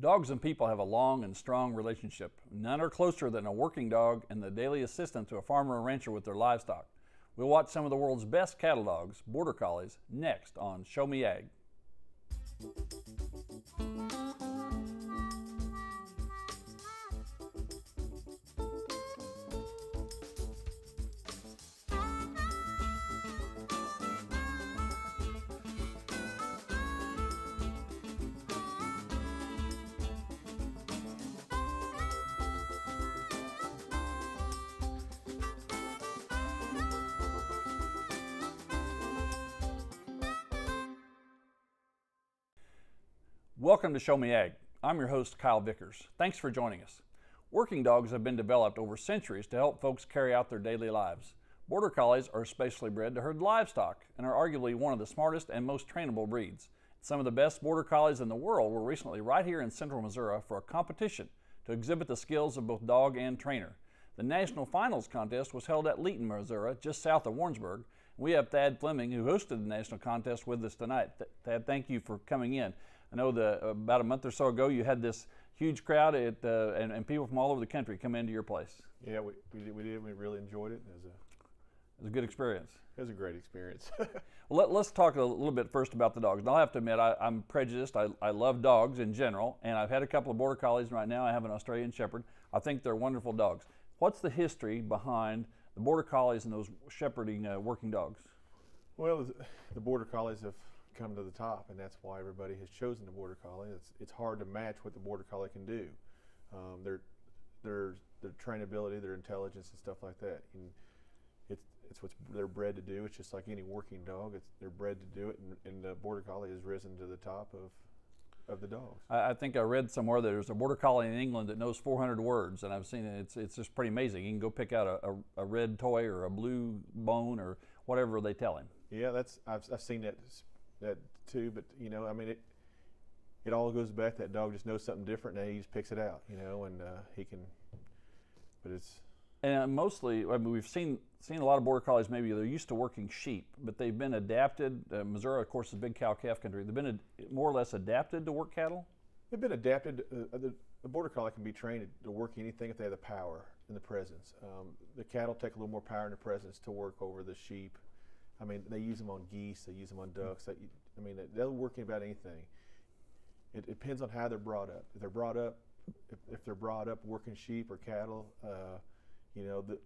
Dogs and people have a long and strong relationship. None are closer than a working dog and the daily assistant to a farmer or rancher with their livestock. We'll watch some of the world's best cattle dogs, Border Collies, next on Show Me Ag. Welcome to Show Me Ag. I'm your host, Kyle Vickers. Thanks for joining us. Working dogs have been developed over centuries to help folks carry out their daily lives. Border Collies are specially bred to herd livestock and are arguably one of the smartest and most trainable breeds. Some of the best Border Collies in the world were recently right here in central Missouri for a competition to exhibit the skills of both dog and trainer. The national finals contest was held at Leeton, Missouri, just south of Warrensburg. We have Thad Fleming, who hosted the national contest with us tonight. Thad, thank you for coming in. I know that about a month or so ago you had this huge crowd at, uh, and, and, people from all over the country come into your place. Yeah, we, we, did, we did. We really enjoyed it. It was a, it was a good experience. It was a great experience. well, let, us talk a little bit first about the dogs. And I'll have to admit, I, am prejudiced. I, I love dogs in general, and I've had a couple of Border Collies right now. I have an Australian Shepherd. I think they're wonderful dogs. What's the history behind the Border Collies and those shepherding uh, working dogs? Well, the Border Collies have come to the top, and that's why everybody has chosen the Border Collie. It's it's hard to match what the Border Collie can do. Um, their their their trainability, their intelligence, and stuff like that. And it's it's what they're bred to do. It's just like any working dog. It's they're bred to do it, and, and the Border Collie has risen to the top of of the dogs. I, I, think I read somewhere that there's a border collie in England that knows 400 words, and I've seen it. It's it's just pretty amazing. You can go pick out a, a, a red toy or a blue bone or whatever they tell him. Yeah, that's I've, I've seen that that too. But you know, I mean, it it all goes back. That dog just knows something different, and he just picks it out. You know, and uh, he can. But it's and mostly, I mean, we've seen seen a lot of border collies. Maybe they're used to working sheep, but they've been adapted. Uh, Missouri, of course, is big cow calf country. They've been ad, more or less adapted to work cattle. They've been adapted. Uh, the, the, border collie can be trained to work anything if they have the power and the presence. Um, the cattle take a little more power and the presence to work over the sheep. I mean, they use them on geese. They use them on ducks. They, I mean, they'll work in about anything. It, it, depends on how they're brought up. If they're brought up, if, if they're brought up working sheep or cattle, uh, you know, the, it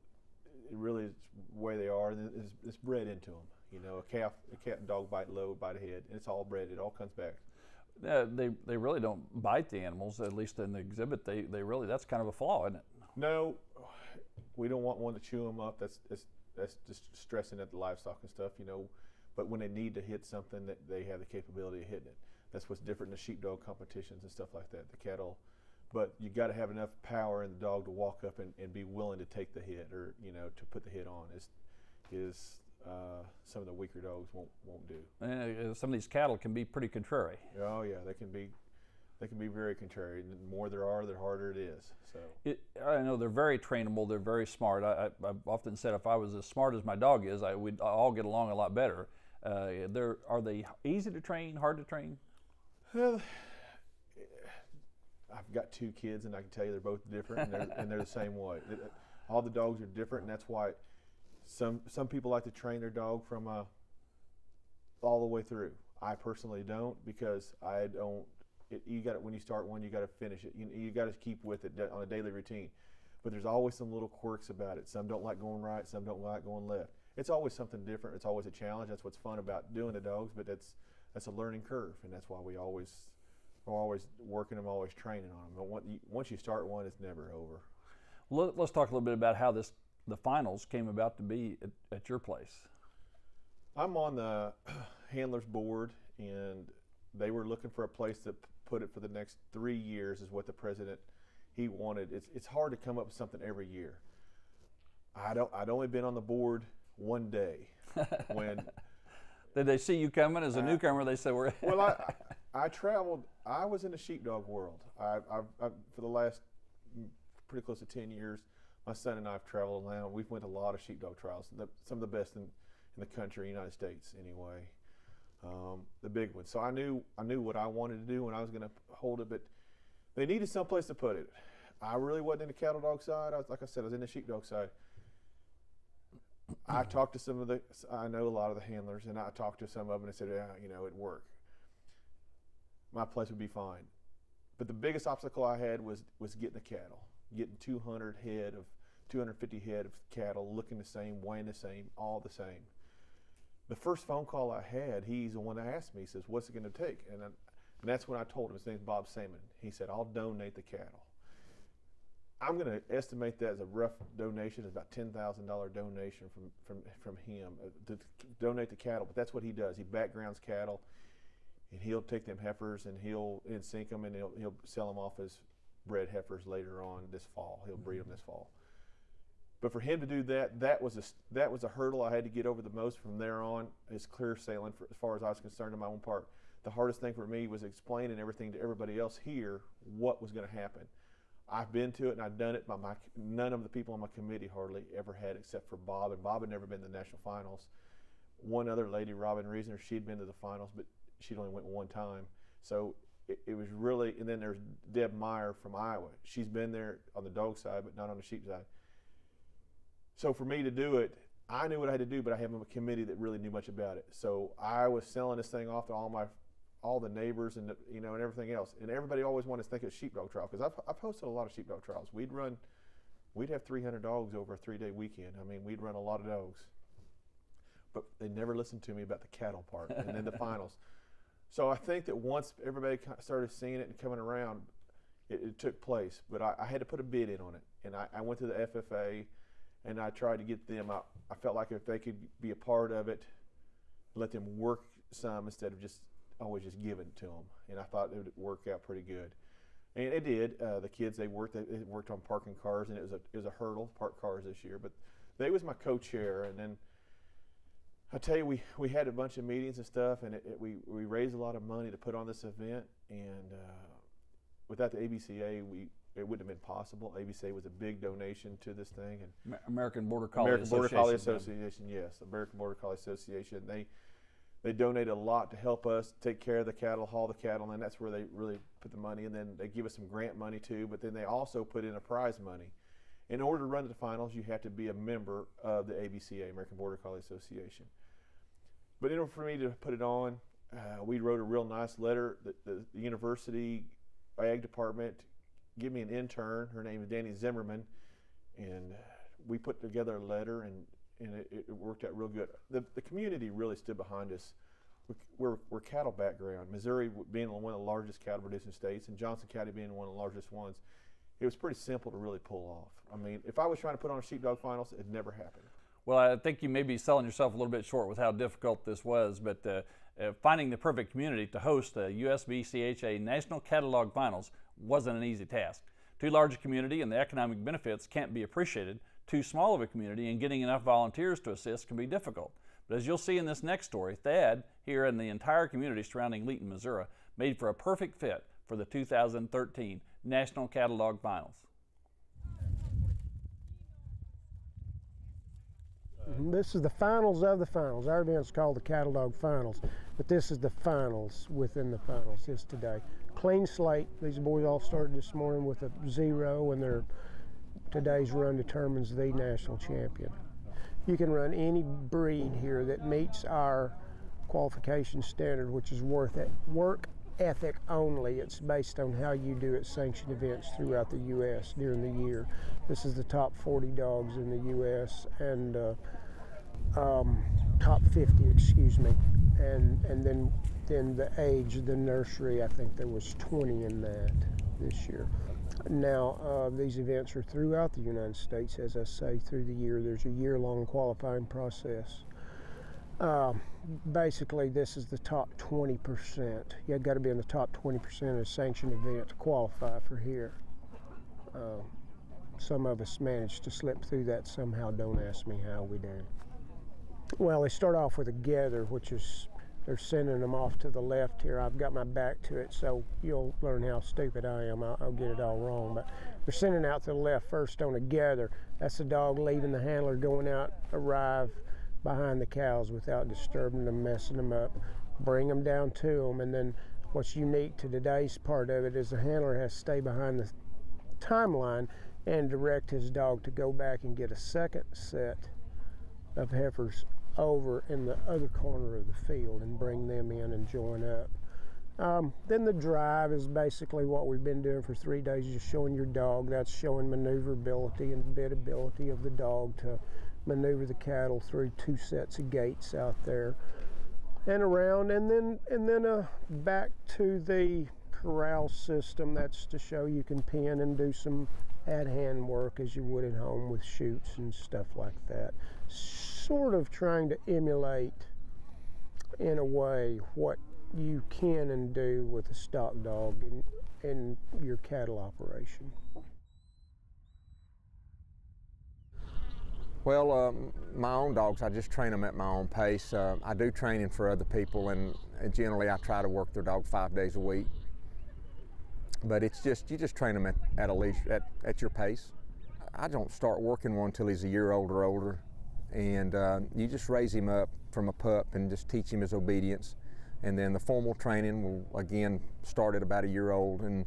really is the way they are. And it's, it's, bred into them. You know, a calf, a cat and dog bite low, bite head, and it's all bred. It all comes back. Uh, they they really don't bite the animals. At least in the exhibit, they they really that's kind of a flaw, isn't it? No, we don't want one to chew them up. That's that's that's just stressing at the livestock and stuff, you know. But when they need to hit something, that they have the capability of hitting it. That's what's different in the sheepdog competitions and stuff like that. The cattle, but you got to have enough power in the dog to walk up and, and be willing to take the hit or you know to put the hit on. Is is uh, some of the weaker dogs won't won't do. And uh, some of these cattle can be pretty contrary. Oh yeah, they can be they can be very contrary. The more there are, the harder it is. So it, I know they're very trainable. They're very smart. I, have often said if I was as smart as my dog is, I would all get along a lot better. Uh, they're, are they easy to train? Hard to train? Well, I've got two kids, and I can tell you they're both different, and they're, and they're the same way. All the dogs are different, and that's why some some people like to train their dog from uh, all the way through. I personally don't because I don't it, you got when you start one, you got to finish it. You, you got to keep with it on a daily routine. But there's always some little quirks about it. Some don't like going right, some don't like going left. It's always something different. It's always a challenge. That's what's fun about doing the dogs. But that's that's a learning curve, and that's why we always we're always working them, always training on them. But once you start one, it's never over. Well, let's talk a little bit about how this the finals came about to be at, at your place. I'm on the handlers board, and they were looking for a place to put it for the next three years is what the president he wanted. It's it's hard to come up with something every year. I don't I'd only been on the board one day when did they see you coming as a uh, newcomer? They said we're well. I, I traveled. I was in the sheepdog world. I, I've, I've, for the last pretty close to ten years. My son and I have traveled around. We've went to a lot of sheepdog trials. Some of the best in, in the country, United States, anyway um, the big one. So I knew I knew what I wanted to do and I was going to hold it, but they needed someplace to put it. I really wasn't in the cattle dog side. I was, like I said, I was in the sheepdog side. I talked to some of the, I know a lot of the handlers, and I talked to some of them and said, yeah, you know, it'd work. My place would be fine. But the biggest obstacle I had was was getting the cattle, getting 200 head of 250 head of cattle looking the same, weighing the same, all the same. The first phone call I had, he's the one that asked me. He says, "What's it going to take?" And, I, and that's when I told him. His name's Bob Salmon. He said, "I'll donate the cattle." I'm going to estimate that as a rough donation. It's about ten thousand dollar donation from from from him uh, to donate the cattle. But that's what he does. He backgrounds cattle, and he'll take them heifers and he'll and sink them and he'll he'll sell them off as bred heifers later on this fall. He'll breed them this fall. But for him to do that, that was a that was a hurdle I had to get over the most. From there on, is clear sailing for, as far as I was concerned on my own part. The hardest thing for me was explaining everything to everybody else here what was going to happen. I've been to it and I've done it, but my, none of the people on my committee hardly ever had, except for Bob. And Bob had never been to the national finals. One other lady, Robin Reasoner, she'd been to the finals, but she'd only went one time. So it, it, was really. And then there's Deb Meyer from Iowa. She's been there on the dog side, but not on the sheep side. So for me to do it, I knew what I had to do, but I have a committee that really knew much about it. So I was selling this thing off to all my all the neighbors and the, you know and everything else. And everybody always wanted to think of sheepdog trial because I've, I've hosted a lot of sheepdog trials. We'd run, we'd have 300 dogs over a three-day weekend. I mean, we'd run a lot of dogs, but they never listened to me about the cattle part and then the finals. So I think that once everybody started seeing it and coming around, it, it took place. But I, I, had to put a bid in on it, and I, I went to the FFA, and I tried to get them. I, I felt like if they could be a part of it, let them work some instead of just always just giving to them. And I thought it would work out pretty good. And it did. Uh, the kids they worked they worked on parking cars, and it was a it was a hurdle park cars this year. But they was my co-chair, and then I tell you, we we had a bunch of meetings and stuff, and it, it, we we raised a lot of money to put on this event. And uh, without the ABCA, we it wouldn't have been possible. ABCA was a big donation to this thing, and American Border Collie American Border Collie Association, yes, American Border Collie Association. They they donate a lot to help us take care of the cattle, haul the cattle, and that's where they really put the money. And then they give us some grant money too, but then they also put in a prize money. In order to run to the finals, you have to be a member of the ABCA, American Border Collie Association. But in order for me to put it on, uh, we wrote a real nice letter. The, the, the, university ag department gave me an intern. Her name is Danny Zimmerman, and we put together a letter and and it, it, worked out real good. The, the community really stood behind us. We're, we're cattle background. Missouri being one of the largest cattle producing states, and Johnson County being one of the largest ones, it was pretty simple to really pull off. I mean, if I was trying to put on a sheepdog finals, it never happened. Well, I think you may be selling yourself a little bit short with how difficult this was, but uh, uh, finding the perfect community to host the USBCHA National Cattle Dog Finals wasn't an easy task. Too large a community and the economic benefits can't be appreciated too small of a community and getting enough volunteers to assist can be difficult. But as you'll see in this next story, THAD, here in the entire community surrounding Leeton, Missouri, made for a perfect fit for the 2013 National Cattle Dog Finals. Mm-hmm. This is the finals of the finals. Our event is called the Cattle Dog Finals, but this is the finals within the finals. Is today. Clean slate. These boys all started this morning with a zero, and they're today's run determines the national champion. You can run any breed here that meets our qualification standard, which is worth it. Work ethic only. It's based on how you do at sanctioned events throughout the U.S. during the year. This is the top 40 dogs in the U.S. and uh, um, top 50, excuse me, and and then then the age, of the nursery. I think there was 20 in that this year. Now, uh, these events are throughout the United States, as I say, through the year. There's a year long qualifying process. Uh, basically, this is the top 20%. You've got to be in the top 20% of sanctioned event to qualify for here. Uh, some of us managed to slip through that somehow. Don't ask me how we did. Well, they start off with a gather, which is they're sending them off to the left here. I've got my back to it, so you'll learn how stupid I am. I'll, I'll, get it all wrong. But they're sending out to the left first on a gather. That's the dog leaving the handler, going out, arrive behind the cows without disturbing them, messing them up. Bring them down to them, and then what's unique to today's part of it is the handler has to stay behind the timeline and direct his dog to go back and get a second set of heifers over in the other corner of the field and bring them in and join up. Um, then the drive is basically what we've been doing for three days, just showing your dog. That's showing maneuverability and bitability of the dog to maneuver the cattle through two sets of gates out there and around, and then and then uh, back to the corral system. That's to show you can pin and do some at hand work as you would at home with chutes and stuff like that. Sort of trying to emulate, in a way, what you can and do with a stock dog in, in your cattle operation. Well, um, my own dogs, I just train them at my own pace. Uh, I do training for other people, and, generally I try to work their dog five days a week. But it's just, you just train them at, at a leash, at, at your pace. I don't start working one until he's a year old or older. And uh, you just raise him up from a pup and just teach him his obedience. And then the formal training will again start at about a year old. And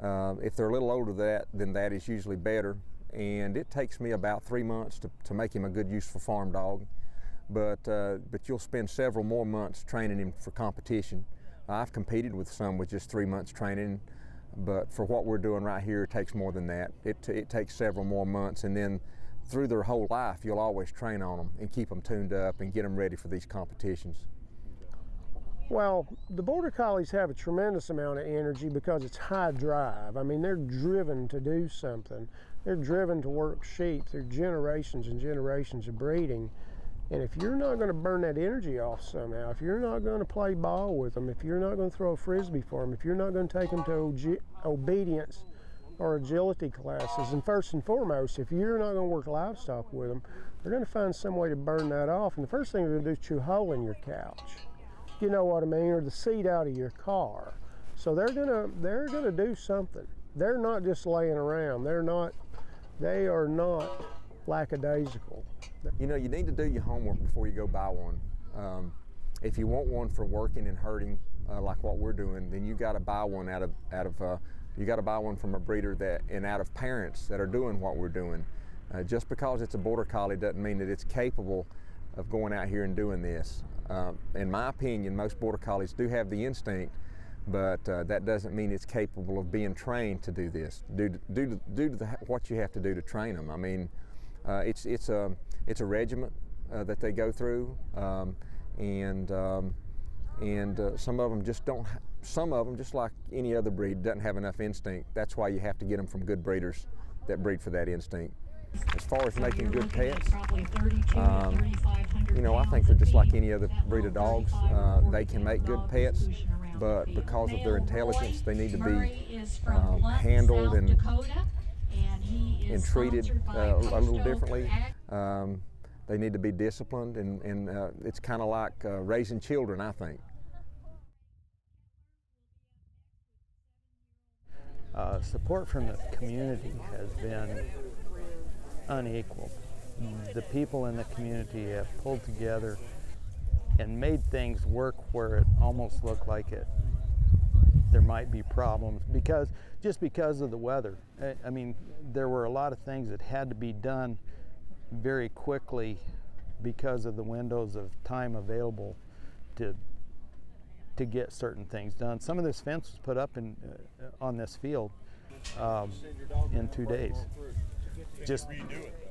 uh, if they're a little older than that, then that is usually better. And it takes me about three months to, to make him a good useful farm dog. But, uh, but you'll spend several more months training him for competition. I've competed with some with just three months training, but for what we're doing right here, it takes more than that. It, it takes several more months, and then through their whole life, you'll always train on them and keep them tuned up and get them ready for these competitions. Well, the Border Collies have a tremendous amount of energy because it's high drive. I mean, they're driven to do something. They're driven to work sheep through generations and generations of breeding. And if you're not going to burn that energy off somehow, if you're not going to play ball with them, if you're not going to throw a frisbee for them, if you're not going to take them to obedience or agility classes, and first and foremost, if you're not going to work livestock with them, they're going to find some way to burn that off. And the first thing they're going to do is chew a hole in your couch you know what I mean, or the seat out of your car. So they're gonna they're gonna do something. They're not just laying around. They're not they are not lackadaisical. You know, you need to do your homework before you go buy one. Um, if you want one for working and herding, uh, like what we're doing, then you got to buy one out of out of uh, you got to buy one from a breeder that and out of parents that are doing what we're doing. Uh, just because it's a border collie doesn't mean that it's capable of going out here and doing this. Um, in my opinion, most border collies do have the instinct, but uh, that doesn't mean it's capable of being trained to do this. Due to, due to, due to the, what you have to do to train them. I mean, uh, it's it's a it's a regiment uh, that they go through, um, and um, and uh, some of them just don't. Some of them, just like any other breed, doesn't have enough instinct. That's why you have to get them from good breeders that breed for that instinct. As far as making good pets, um, you know, I think they're just like any other breed of dogs. Uh, they can make good pets, but because of their intelligence, they need to be um, handled and, and treated uh, a little differently. Um, they need to be disciplined, and, and uh, it's kind of like uh, raising children, I think. Uh, support from the community has been unequal. The people in the community have pulled together and made things work where it almost looked like it there might be problems because just because of the weather. I mean, there were a lot of things that had to be done very quickly because of the windows of time available to to get certain things done. Some of this fence was put up in uh, on this field um, in two days. Just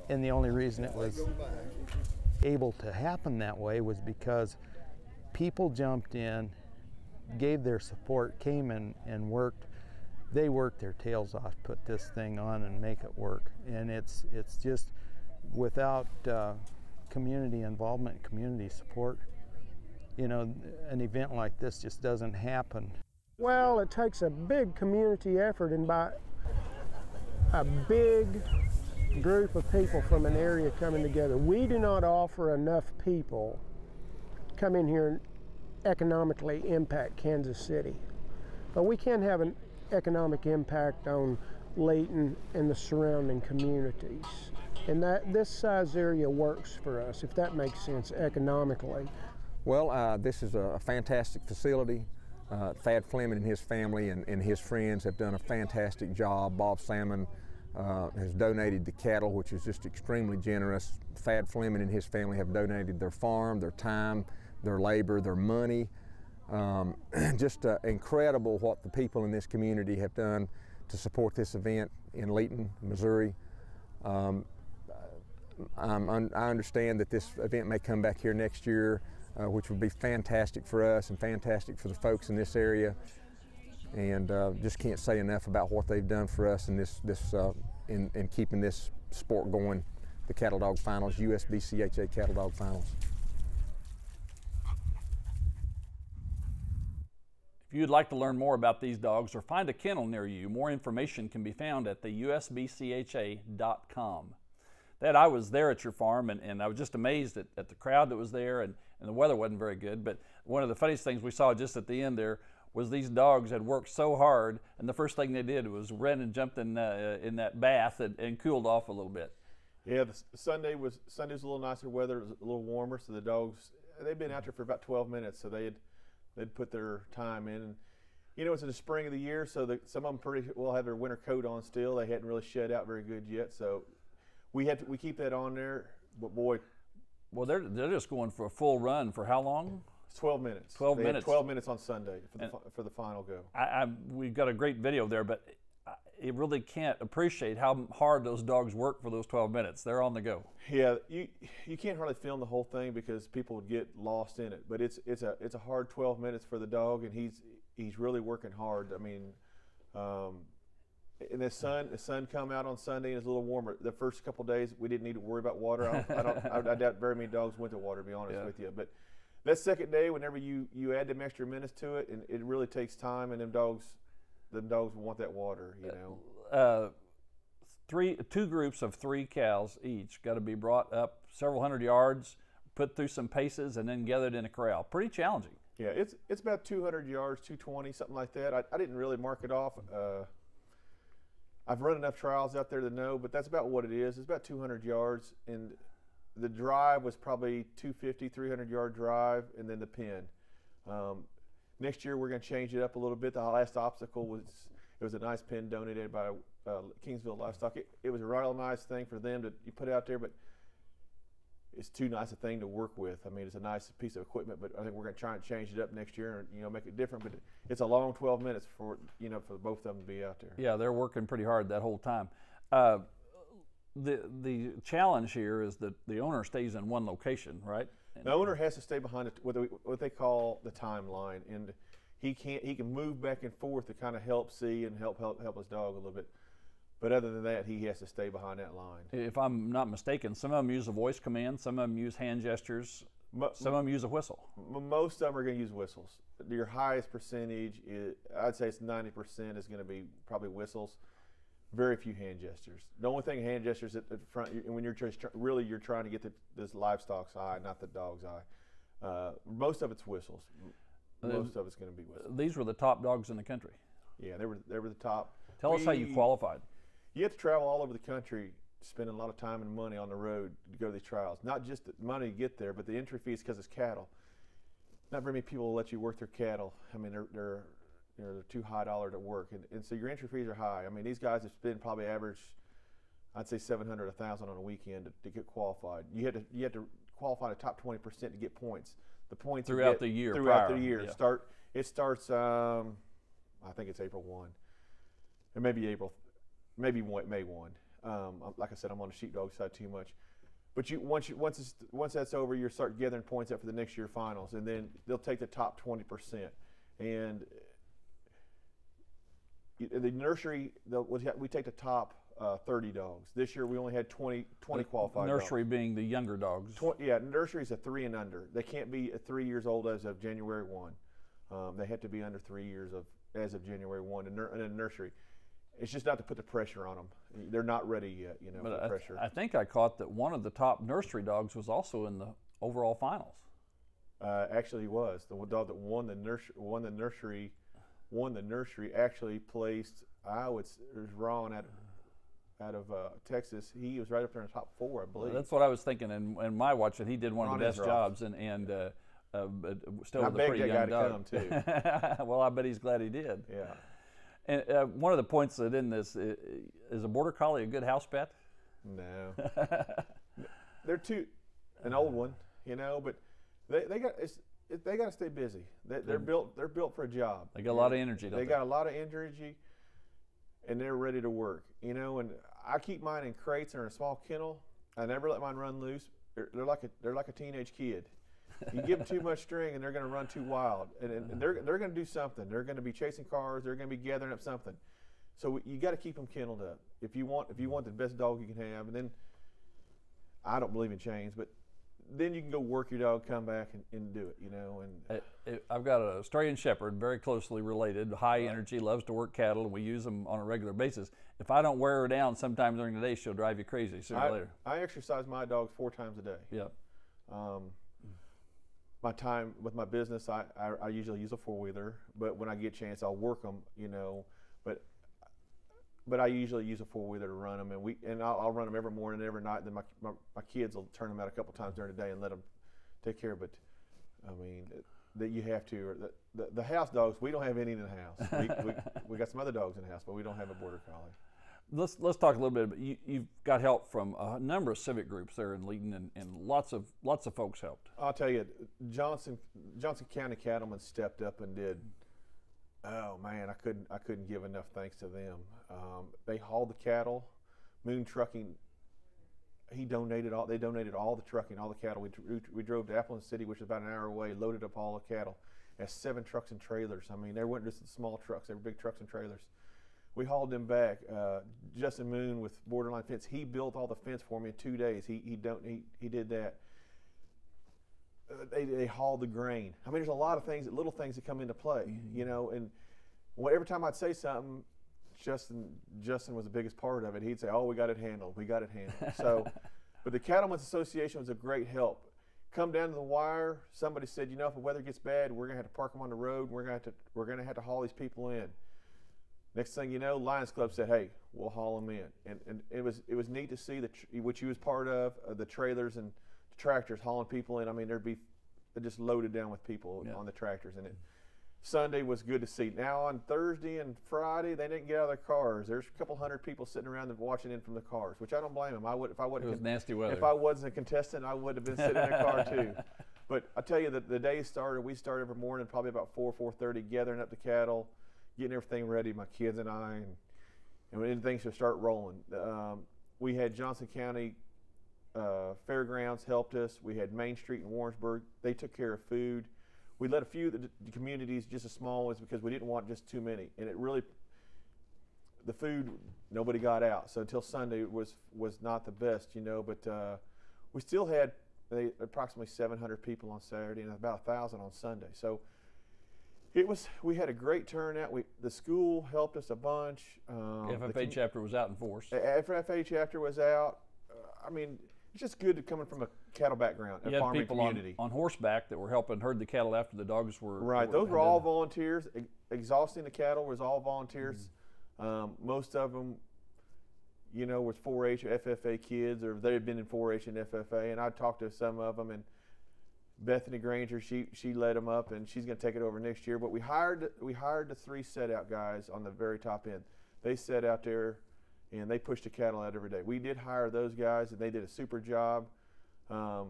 and the only reason it was able to happen that way was because people jumped in gave their support came in and worked. They worked their tails off put this thing on and make it work. And it's it's just without uh, community involvement community support you know an event like this just doesn't happen well it takes a big community effort and by a big group of people from an area coming together. We do not offer enough people come in here and economically impact Kansas City. But we can have an economic impact on Leeton and the surrounding communities. And that this size area works for us, if that makes sense economically. Well, uh, this is a fantastic facility. uh, Thad Fleming and his family and, and his friends have done a fantastic job. Bob Salmon uh, has donated the cattle, which is just extremely generous. Thad Fleming and his family have donated their farm, their time, their labor, their money. Um, just uh, incredible what the people in this community have done to support this event in Leeton, Missouri. Um, I understand that this event may come back here next year, uh, which would be fantastic for us and fantastic for the folks in this area. And uh, just can't say enough about what they've done for us in this, this uh, in, in keeping this sport going. The Cattle Dog Finals, USBCHA Cattle Dog Finals. If you'd like to learn more about these dogs or find a kennel near you, more information can be found at the usbcha.com. That I was there at your farm and, and I was just amazed at, at the crowd that was there and, and the weather wasn't very good. But one of the funniest things we saw just at the end there was these dogs had worked so hard and the first thing they did was ran and jumped in, uh, in that bath and, and cooled off a little bit. Yeah, Sunday was Sunday's a little nicer weather, it was a little warmer, so the dogs they've been out there for about 12 minutes, so they had they'd put their time in. And, you know, it's in the spring of the year, so the, some of them pretty well have their winter coat on still. They hadn't really shed out very good yet, so we had to, we keep that on there. But boy, well, they're they're just going for a full run for how long? 12 minutes. 12 they minutes. 12 minutes on Sunday for the, for the final go. I, I, we've got a great video there, but it really can't appreciate how hard those dogs work for those 12 minutes. They're on the go. Yeah, you you can't hardly film the whole thing because people would get lost in it. But it's it's a it's a hard 12 minutes for the dog, and he's he's really working hard. I mean, um, and the sun the sun come out on Sunday and it's a little warmer. The first couple days we didn't need to worry about water. I I, don't, I, I doubt very many dogs went to water. To be honest Yeah. with you, but that second day, whenever you you add them extra minutes to it, and it really takes time, and them dogs. The dogs want that water, you know. Uh, three, two groups of three cows each got to be brought up several hundred yards, put through some paces, and then gathered in a corral. Pretty challenging. Yeah, it's it's about 200 yards, 220, something like that. I, I didn't really mark it off. Uh, I've run enough trials out there to know, but that's about what it is. It's about 200 yards, and the drive was probably 250, 300 yard drive, and then the pin. Um, next year we're going to change it up a little bit. The last obstacle was it was a nice pin donated by uh, Kingsville Livestock. It, it was a real nice thing for them to you put out there, but it's too nice a thing to work with. I mean, it's a nice piece of equipment, but I think we're going to try and change it up next year and you know make it different. But it's a long 12 minutes for you know for both of them to be out there. Yeah, they're working pretty hard that whole time. Uh, the the challenge here is that the owner stays in one location, right? And- The owner has to stay behind what, they, what they call the timeline, and he can't. He can move back and forth to kind of help see and help help help his dog a little bit. But other than that, he has to stay behind that line. If I'm not mistaken, some of them use a voice command, some of them use hand gestures, Mo- some of them use a whistle. M- most of them are going to use whistles. Your highest percentage, is, I'd say it's 90% is going to be probably whistles. Very few hand gestures. The only thing hand gestures at the front, when you're just really you're trying to get the, this livestock's eye, not the dog's eye. Uh, most of it's whistles. M- Most of it's going to be whistles. These were the top dogs in the country. Yeah, they were they were the top. Tell us how you qualified. You have to travel all over the country, spending a lot of time and money on the road to go to these trials. Not just the money to get there, but the entry fees because it's cattle. Not very many people will let you work their cattle. I mean, they're they're you know, they're too high dollar to work, and, and so your entry fees are high. I mean, these guys have spent probably average, I'd say 700, 1,000 on a weekend to, to get qualified. You had to you had to qualify the top 20 percent to get points. The points Throughout get the year Throughout prior, the year, yeah. start it starts. Um, I think it's April one, and maybe April, maybe one- May one. Um, like I said, I'm on the sheepdog side too much. But you once you once it's, once that's over, you start gathering points up for the next year finals, and then they'll take the top 20 percent. And the nursery, we take the top uh, 30 dogs. This year we only had 20, 20 qualified. dogs. Nursery being the younger dogs. Twen- yeah, nursery's a three and under. They can't be a three years old as of January one. Um, they have to be under three years of as of January one in a nursery. It's just not to put the pressure on them. They're not ready yet, you know, for But I, pressure. I think I caught that one of the top nursery dogs was also in the overall finals. Uh, actually, he was the one dog that won the nursery. Won the nursery. Won the nursery. Actually placed. I would was wrong out out of uh, Texas. He was right up there in the top four, I believe. That's what I was thinking in, in my watch, and he did one of the best jobs. And, and uh, uh, still I with a pretty young dog. to come, well, I bet he's glad he did. Yeah. And uh, one of the points that in this is a border collie a good house pet? No. They're too an old one, you know, but they, they got it's, it, they got to stay busy. They, they're built they're built for a job. They got a lot of energy. They they, got a lot of energy, and they're ready to work. You know, and I keep mine in crates or in a small kennel. I never let mine run loose. They're, they're like a they're like a teenage kid. You give them too much string, and they're going to run too wild, and, and they're they're going to do something. They're going to be chasing cars. They're going to be gathering up something. So you got to keep them kenneled up if you want if you want the best dog you can have. And then I don't believe in chains, but then you can go work your dog, come back and, and do it. You know, and Uh, I've got a Australian Shepherd, very closely related, high energy, loves to work cattle, and we use them on a regular basis. If I don't wear her down sometime during the day, she'll drive you crazy sooner or I, later. I exercise my dogs four times a day. Yeah. Um, my time with my business, I, I, I usually use a four wheeler, but when I get a chance, I'll work them. You know, but but I usually use a four wheeler to run them, and we and I'll, I'll run them every morning, and every night. Then my, my my kids will turn them out a couple times during the day and let them take care. Of it. But I mean. That you have to, the, the, the house dogs. We don't have any in the house. We, we, we got some other dogs in the house, but we don't have a border collie. Let's let's talk a little bit. About, you, you've got help from a number of civic groups there in Leeton, and, and lots of lots of folks helped. I'll tell you, Johnson Johnson County Cattlemen stepped up and did. Oh man, I couldn't I couldn't give enough thanks to them. Um, they hauled the cattle. Moon Trucking. He donated all. They donated all the trucking, all the cattle. We, we drove to Appleton City, which is about an hour away. Loaded up all the cattle. Has seven trucks and trailers. I mean, they weren't just small trucks; they were big trucks and trailers. We hauled them back. Uh, Justin Moon with Borderline Fence. He built all the fence for me in two days. He he don't he, he did that uh, they, they haul the grain. I mean, there's a lot of things, little things that come into play, you know. And well, every time I'd say something, Justin Justin was the biggest part of it. He'd say, "Oh, we got it handled. We got it handled." So, but the Cattlemen's Association was a great help. Come down to the wire. Somebody said, "You know, if the weather gets bad, we're gonna have to park them on the road. And we're gonna have to we're gonna have to haul these people in." Next thing you know, Lions Club said, "Hey, we'll haul them in," and, and it was it was neat to see the tr- which you was part of uh, the trailers and tractors hauling people in. I mean, there'd be they're just loaded down with people Yeah. on the tractors, and it Sunday was good to see. Now on Thursday and Friday, they didn't get out of their cars. There's a couple hundred people sitting around and watching in from the cars, which I don't blame them. I would if I It would was nasty weather. if I wasn't a contestant, I would have been sitting in a car too. But I tell you that the day started. We started every morning, probably about four, four thirty, gathering up the cattle, getting everything ready. My kids and I, and, and when things should start rolling. Um, we had Johnson County uh, Fairgrounds helped us. We had Main Street in Warrensburg. They took care of food. We let a few of the, the communities, just a small ones, because we didn't want just too many. And it really, the food, nobody got out. So until Sunday was was not the best, you know. But uh, we still had they, approximately 700 people on Saturday and about a thousand on Sunday. So it was. We had a great turnout. We the school helped us a bunch. Um, FFA chapter was out in force. FFA chapter was out. Uh, I mean, it's just good to coming from a cattle background, a You farming people community. on horseback that were helping herd the cattle after the dogs were right, those were all volunteers. Ex- exhausting the cattle was all volunteers. Um, most of them, you know, was 4-H or FFA kids, or they had been in 4-H and FFA. And I talked to some of them, and Bethany Granger, she she led them up, and she's going to take it over next year. But we hired we hired the three set out guys on the very top end. They set out there, and they pushed the cattle out every day. We did hire those guys, and they did a super job. Um,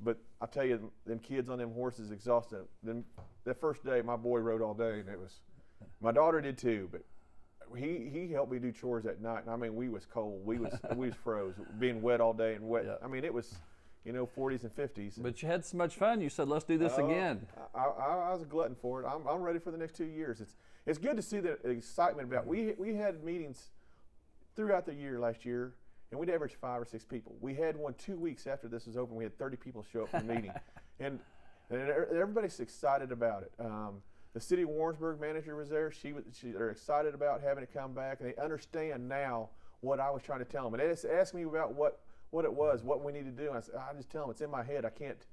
but I tell you, them kids on them horses exhausted. Then that first day, my boy rode all day, and it was. My daughter did too, but he he helped me do chores at night. And I mean, we was cold. We was we was froze, being wet all day and wet. Yeah. I mean, it was, you know, 40s and 50s. But you had so much fun. You said, "Let's do this Oh, again." I, I, I was a glutton for it. I'm, I'm ready for the next two years. It's it's good to see the excitement about. We we had meetings throughout the year last year, and we'd average five or six people. We had one two weeks after this was open. We had 30 people show up for the meeting, and and er- everybody's excited about it. Um, the city of Warrensburg manager was there. She was she, they're excited about having it come back, and they understand now what I was trying to tell them. And they asked me about what what it was, what we need to do. And I said, I just tell them it's in my head. I can't.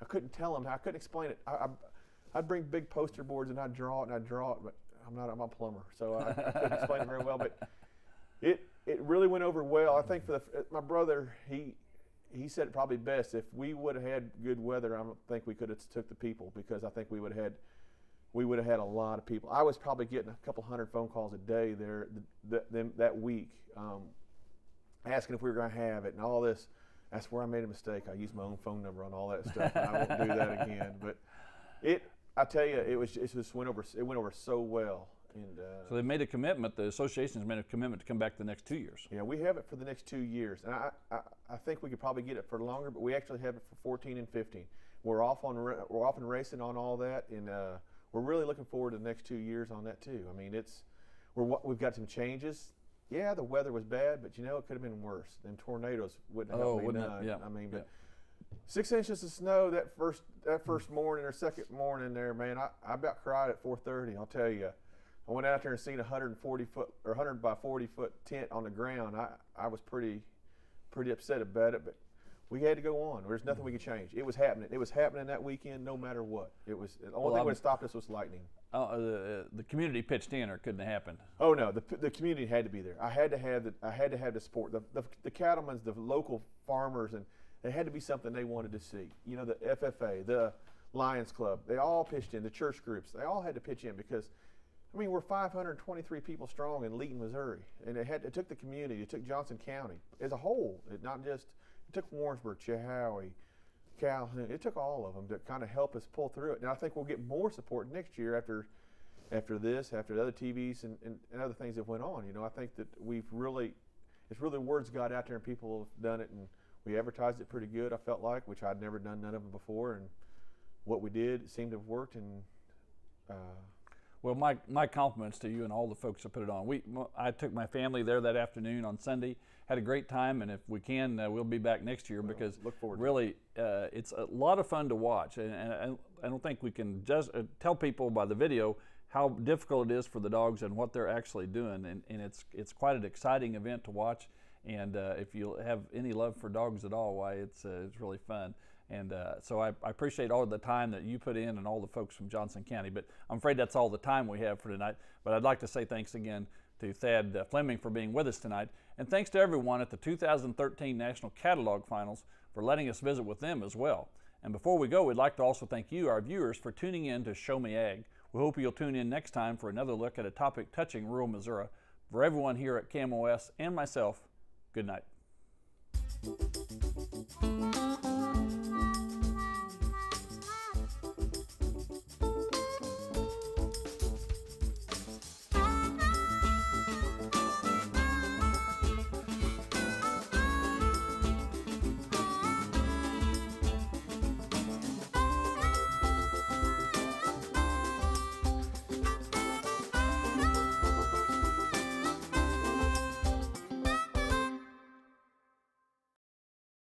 I couldn't tell them. I couldn't explain it. I, I, I'd bring big poster boards and I'd draw it and I'd draw it, but I'm not. I'm a plumber, so I, I couldn't explain it very well. But it it really went over well. I think for the, my brother, he he said it probably best. If we would have had good weather, I don't think we could have took the people because I think we would have had we would have had a lot of people. I was probably getting a couple hundred phone calls a day there th- th- that week, um, asking if we were going to have it and all this. That's where I made a mistake. I used my own phone number on all that stuff. I won't do that again. But it, I tell you, it was it just went over. It went over so well. And, uh, So they made a commitment. The association's made a commitment to come back the next two years. yeah, we have it for the next two years, and I, I, I think we could probably get it for longer, but we actually have it for 14 and 15. We're off on we're off and racing on all that, and uh, we're really looking forward to the next two years on that too. I mean, it's we're we've got some changes. Yeah, the weather was bad, but you know it could have been worse. Them tornadoes wouldn't have Oh, helped me none. Yeah, I mean, yeah. but six inches of snow that first that first morning or second morning there, man. I, I about cried at 4:30. I'll tell you. I went out there and seen a 140 foot or 100 by 40 foot tent on the ground. I, I was pretty pretty upset about it, but we had to go on. There's nothing we could change. It was happening. It was happening that weekend, no matter what. It was the only Well, thing have stopped us was lightning. Uh, uh, the, the community pitched in, or it couldn't have happened. Oh no, the, the community had to be there. I had to have the I had to have the support. The, the, the cattlemen's, the local farmers, and it had to be something they wanted to see. You know, the FFA, the Lions Club, they all pitched in. The church groups, they all had to pitch in because, I mean, we're 523 people strong in Leeton, Missouri, and it had it took the community, it took Johnson County as a whole. It not just it took Warrensburg, Chilhowee, Calhoun. It took all of them to kind of help us pull through it. And I think we'll get more support next year after after this, after the other TVs and, and, and other things that went on. You know, I think that we've really, it's really words got out there and people have done it and we advertised it pretty good, I felt like, which I'd never done none of them before. And what we did seemed to have worked. And uh, Well, my, my compliments to you and all the folks that put it on. We, I took my family there that afternoon on Sunday, had a great time, and if we can, uh, we'll be back next year because look forward really, uh, it's a lot of fun to watch. And, and I, I don't think we can just uh, tell people by the video how difficult it is for the dogs and what they're actually doing. And, and it's, it's quite an exciting event to watch. And uh, if you have any love for dogs at all, why it's, uh, it's really fun. And uh, so I, I appreciate all the time that you put in and all the folks from Johnson County. But I'm afraid that's all the time we have for tonight. But I'd like to say thanks again to Thad uh, Fleming for being with us tonight. And thanks to everyone at the 2013 National Cattle Dog Finals for letting us visit with them as well. And before we go, we'd like to also thank you, our viewers, for tuning in to Show Me Ag. We hope you'll tune in next time for another look at a topic touching rural Missouri. For everyone here at KMOS and myself, good night.